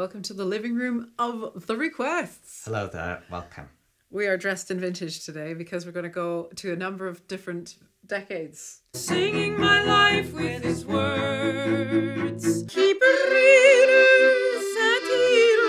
Welcome to the living room of the requests. Hello there, welcome. We are dressed in vintage today because we're going to go to a number of different decades. Singing my life with his words. Qui brille, s'attire,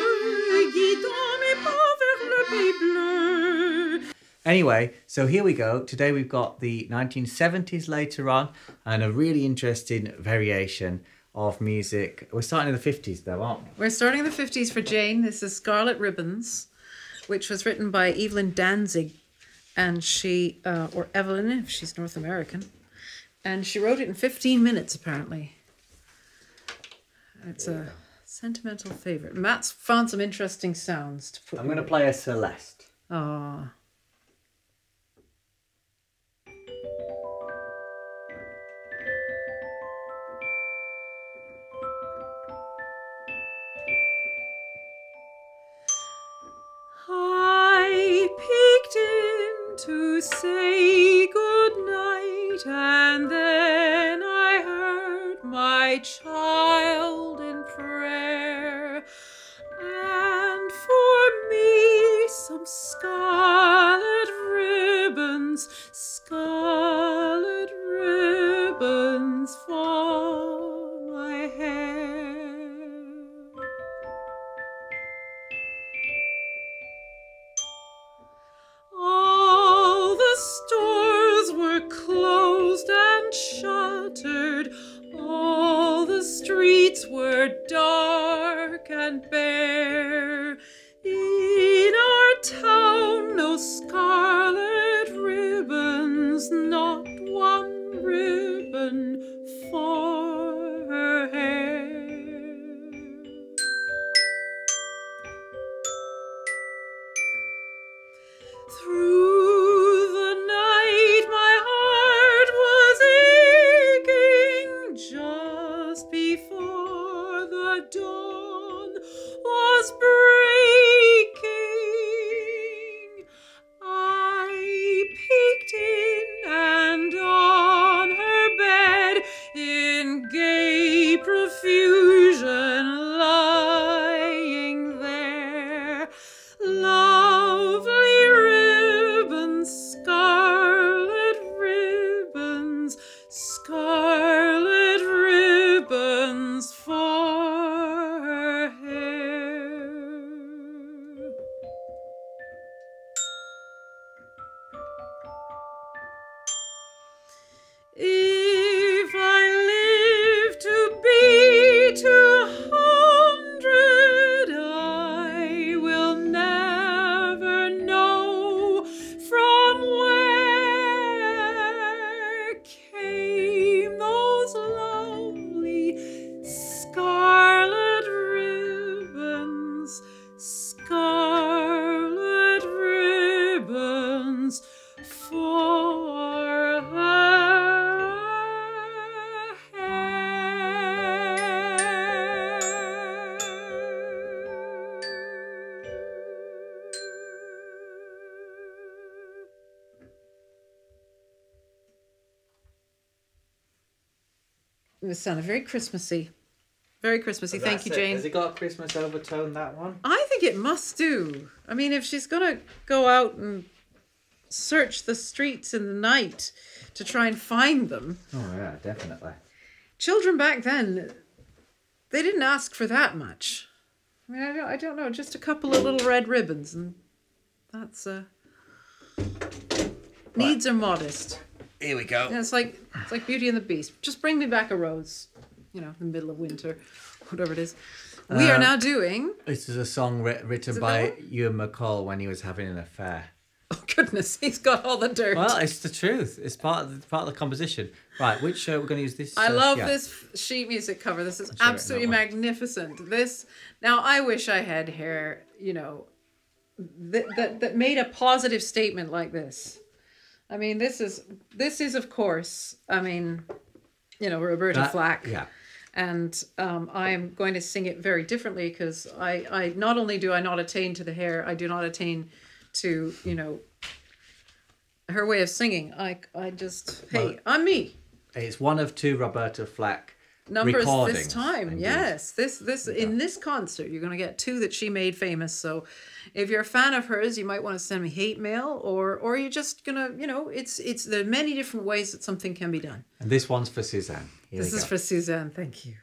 guidant mes pas vers le pays bleu. Anyway, so here we go. Today we've got the 1970s later on and a really interesting variation of music. We're starting in the 50s though, aren't we? We're starting in the 50s for Jane. This is Scarlet Ribbons, which was written by Evelyn Danzig. And she, uh, or Evelyn, if she's North American. And she wrote it in 15 minutes, apparently. It's a sentimental favorite. Matt's found some interesting sounds to put. I'm going to play a Celeste. Oh. To say good night, and then I heard my child and bare. In our town, This sounded very Christmassy. Very Christmassy. Thank you, Jane. Has it got a Christmas overtone, that one? I think it must do. I mean, if she's going to go out and search the streets in the night to try and find them, Oh, yeah, definitely. children back then, they didn't ask for that much. I mean, I don't, I don't know, just a couple of little red ribbons, and that's uh, needs are modest. Here we go. Yeah, it's like it's like Beauty and the Beast. Just bring me back a rose, you know, in the middle of winter, whatever it is. We are Um, now doing. This is a song writ- written by that Ewan MacColl when he was having an affair. Oh goodness, he's got all the dirt. Well, it's the truth. It's part of the, part of the composition. Right, which uh, we're going to use this. I uh, love yeah. this sheet music cover. This is share absolutely magnificent. This now I wish I had hair, you know, that, that that made a positive statement like this. I mean, this is this is of course. I mean, you know, Roberta That- Flack. Yeah. and um, I am going to sing it very differently because I, I not only do I not attain to the hair, I do not attain to you know her way of singing. I I just hey, Well- I'm me. It's one of two Roberta Flack numbers this time. indeed. Yes, this this in this concert you're going to get two that she made famous. So if you're a fan of hers, you might want to send me hate mail or or you're just going to, you know, it's it's there are many different ways that something can be done. And this one's for Suzanne. Here This is go. for Suzanne. Thank you.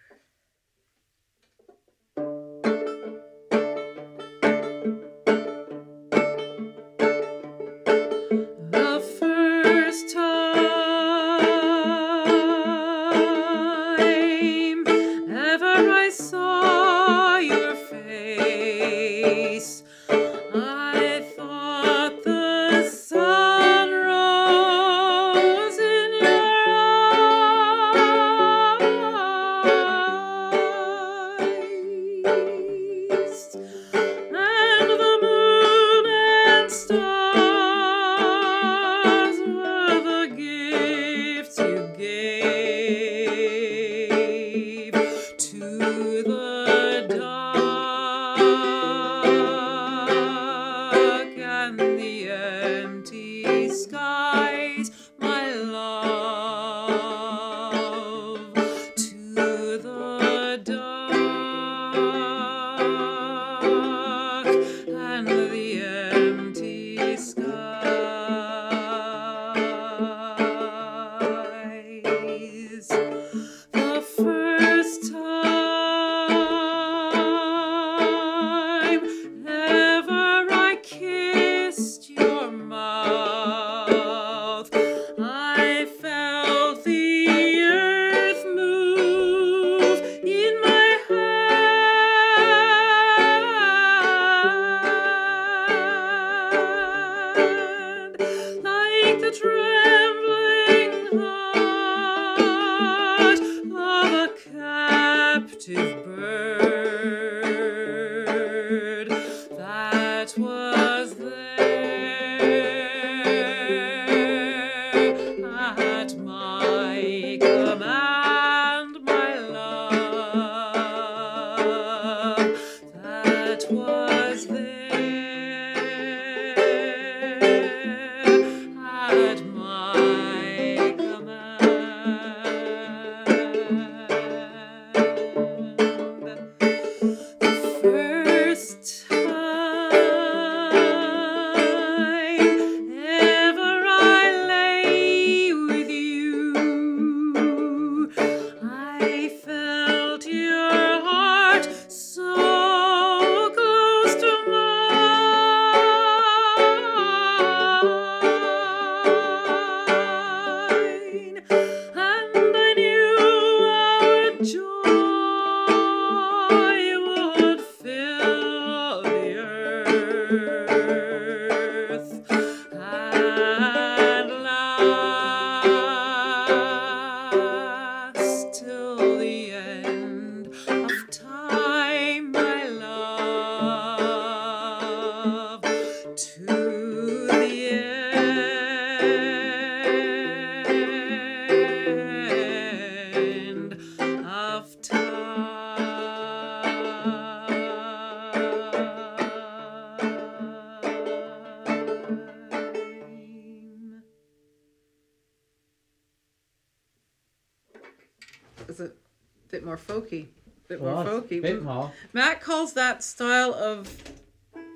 That style of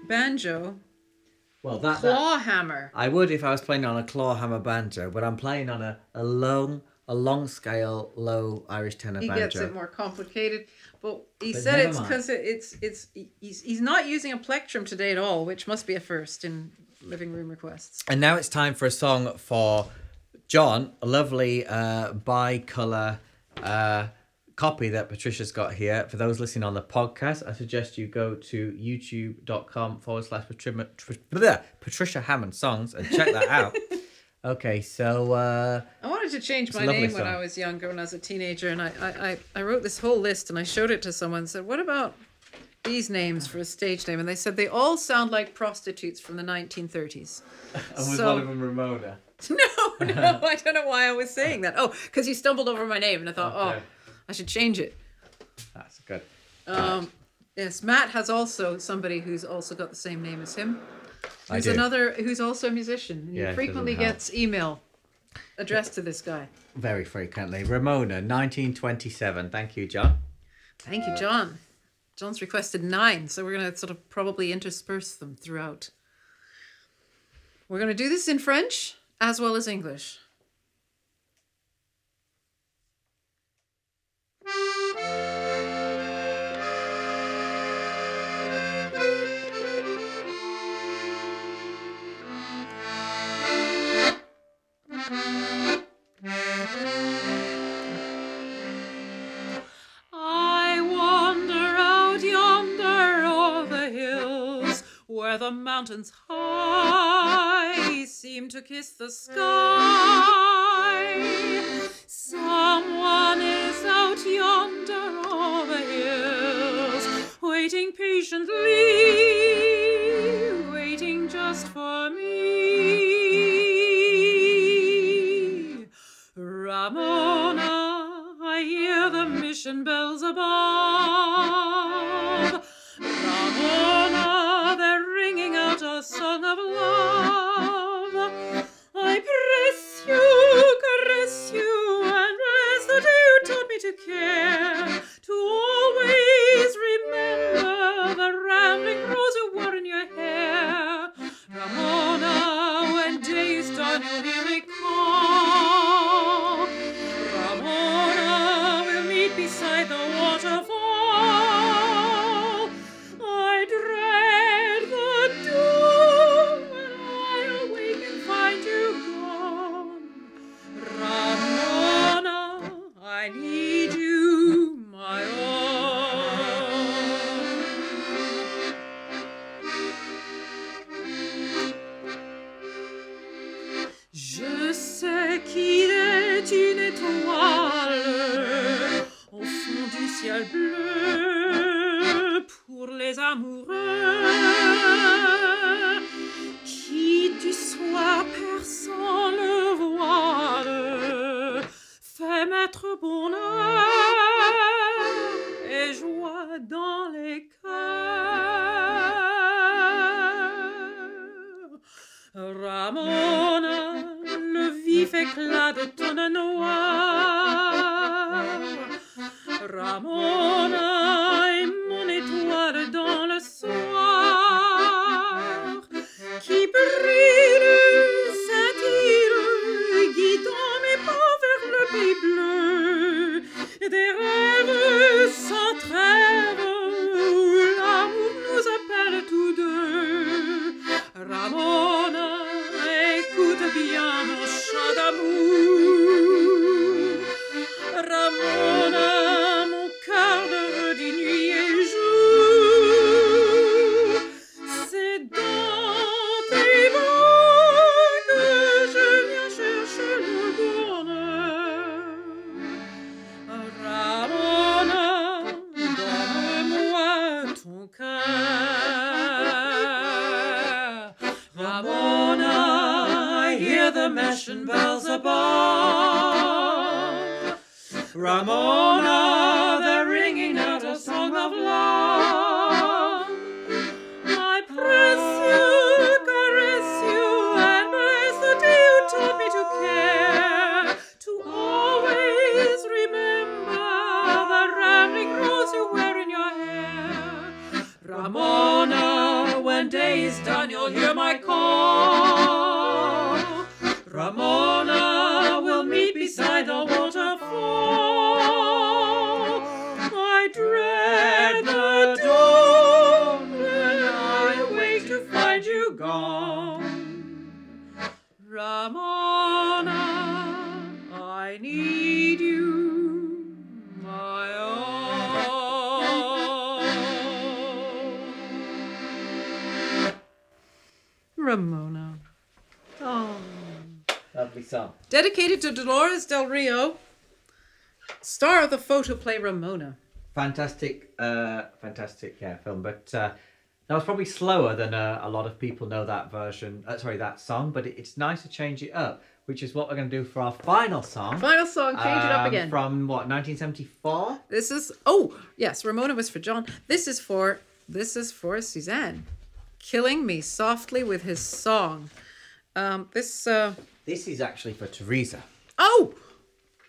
banjo Well, that, that claw hammer. I would if I was playing on a claw hammer banjo, but I'm playing on a, a long a long scale low Irish tenor He banjo. gets it more complicated, but he But said it's because it, it's it's he's he's not using a plectrum today at all, which must be a first in living room requests. And now it's time for a song for John, a lovely uh, bi-color uh, copy that Patricia's got here. For those listening on the podcast, I suggest you go to youtube.com forward slash Patricia, Patricia Hammond Songs and check that out. okay, so uh, I wanted to change my name when. I was younger, when I was a teenager, and I, I, I, I wrote this whole list and I showed it to someone and said, What about these names for a stage name? And they said they all sound like prostitutes from the 1930s. and was So- one of them Ramona. No, no, I don't know why I was saying that. Oh, because you stumbled over my name and I thought, Okay. oh, I should change it. That's good. Um, yes, Matt has also somebody who's also got the same name as him. I Who's do. another who's also a musician. and Yeah, he it frequently doesn't help. gets email addressed to this guy? Very frequently. Ramona, 1927. Thank you, John. Thank you, John. John's requested nine, so we're going to sort of probably intersperse them throughout. We're going to do this in French as well as English. Mountains high seem to kiss the sky. The waterfall. Ramona, they're ringing out a song of love. I press you, caress you, and bless the day you taught me to care. To always remember the rambling rose you wear in your hair. Ramona, when day is done, you'll hear my call. Find you gone. Ramona, I need you, my own. Ramona. Oh. Lovely song. Dedicated to Dolores Del Rio, star of the photoplay Ramona. Fantastic, uh, fantastic, yeah, film. But uh, that was probably slower than uh, a lot of people know that version. Uh, sorry, that song. But it, it's nice to change it up, which is what we're going to do for our final song. Final song, change it up Um, again. From what, 1974? This is oh yes, Ramona was for John. This is for this is for Suzanne, killing me softly with his song. Um, this uh, This is actually for Teresa. Oh,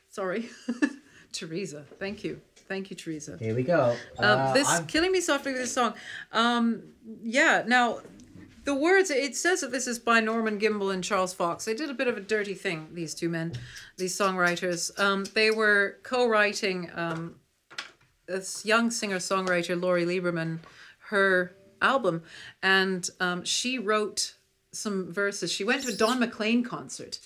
sorry, Teresa. Thank you, thank you, Teresa. Here we go. Um, Uh, this I'm- "Killing Me Softly" with this song. Um, yeah. Now, the words. It says that this is by Norman Gimbel and Charles Fox. They did a bit of a dirty thing. These two men, these songwriters. Um, they were co-writing. Um, this young singer-songwriter Lori Lieberman, her album, and um, she wrote some verses. She went to a Don McLean concert.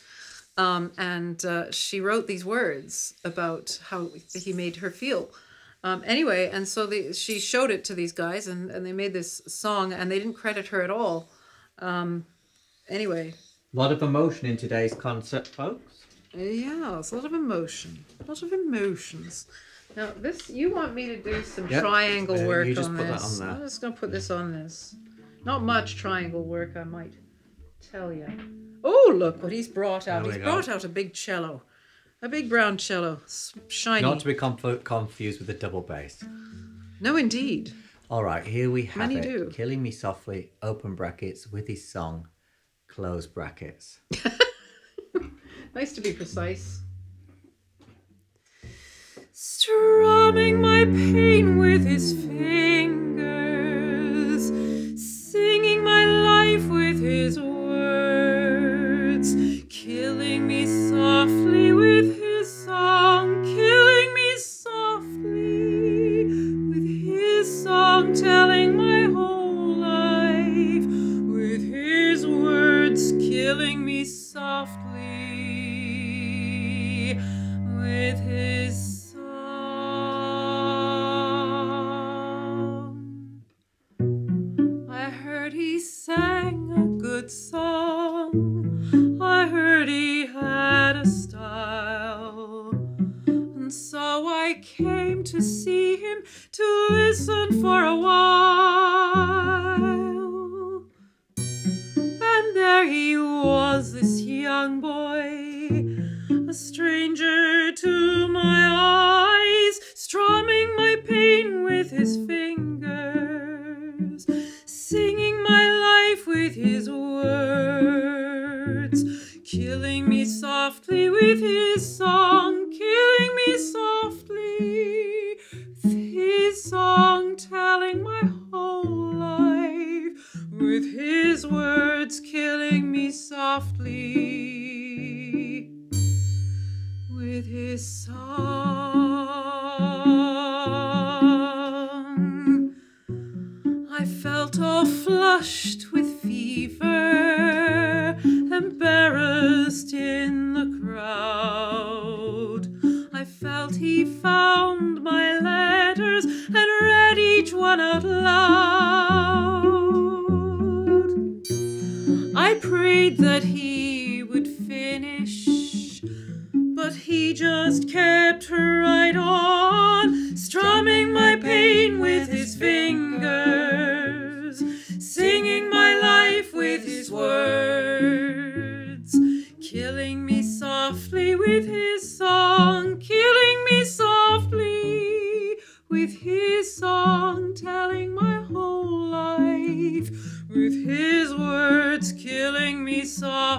Um, and uh, she wrote these words about how he made her feel. Um, anyway, and so they, she showed it to these guys, and, and they made this song, and they didn't credit her at all. Um, anyway, A lot of emotion in today's concert, folks. yeah, it's a lot of emotion, a lot of emotions. Now, this you want me to do some Yep. triangle work you just on put that this? on there. I'm just gonna put this on this. Not much triangle work, I might tell you. Oh, look what he's brought out. There He's brought out a big cello, a big brown cello, shiny. Not to be conf- confused with the double bass. No, indeed. All right, here we have Many it. do. Killing Me Softly, open brackets, with his song, close brackets. Nice to be precise. Strumming my pain with his fingers, singing felt he found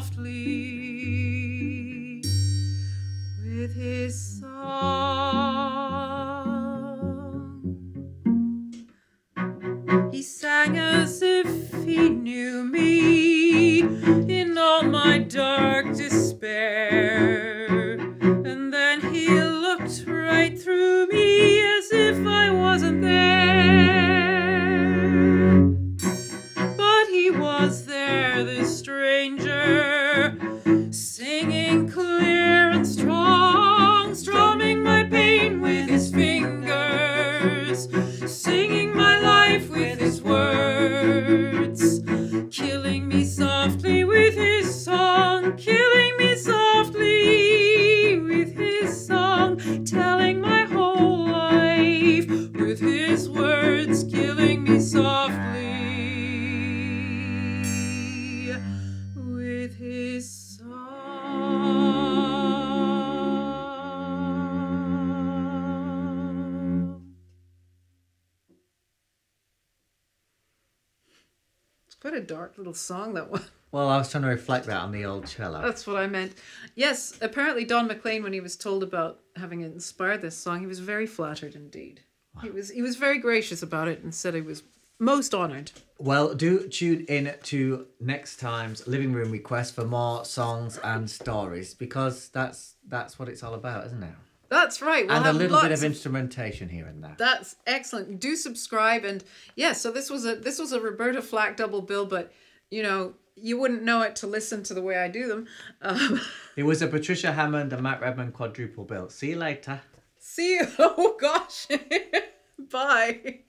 softly singing song that one. Well, I was trying to reflect that on the old cello. That's what I meant. Yes, apparently Don McLean, when he was told about having inspired this song, he was very flattered indeed. He was he was very gracious about it and said he was most honoured. Well, do tune in to next time's living room request for more songs and stories because that's that's what it's all about, isn't it? That's right. We'll and a little bit lots of instrumentation here and there. That's excellent. Do subscribe and yeah. So this was a this was a Roberta Flack double bill, but you know you wouldn't know it to listen to the way I do them. Um, It was a Patricia Hammond and Matt Redman quadruple bill. See you later. see you. Oh gosh. Bye.